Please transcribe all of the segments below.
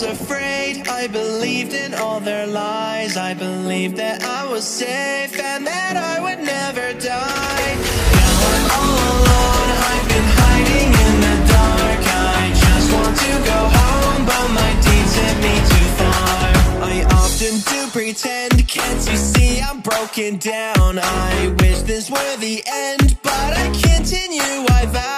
was afraid. I believed in all their lies. I believed that I was safe and that I would never die. Now I'm all alone. I've been hiding in the dark. I just want to go home, but my deeds hit me too far. I often do pretend. Can't you see I'm broken down? I wish this were the end, but I continue. I vow.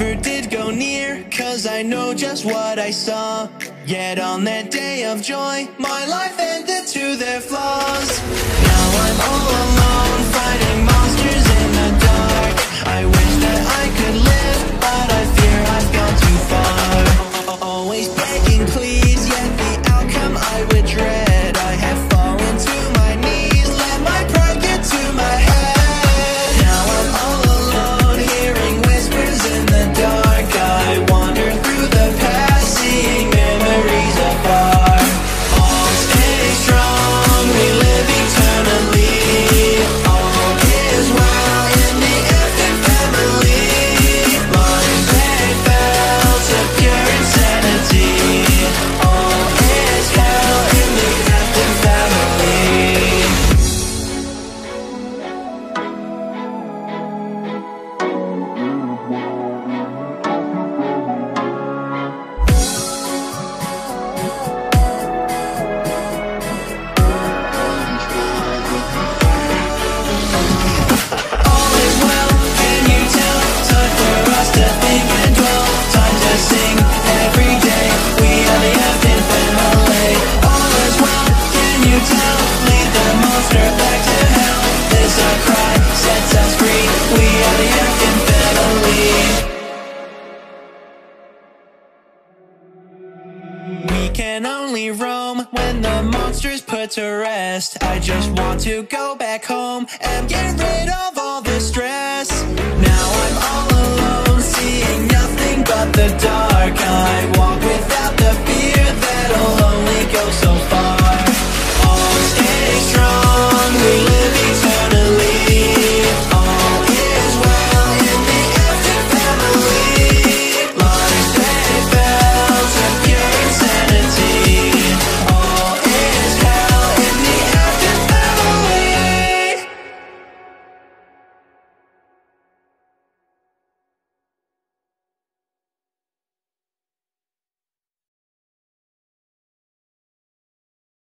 Never did go near, cause I know just what I saw. Yet on that day of joy, my life ended to their flaws. Now I'm all alone, can only roam when the monster's put to rest. I just want to go back home and get rid of all the stress. Now I'm all alone, seeing nothing but the dark.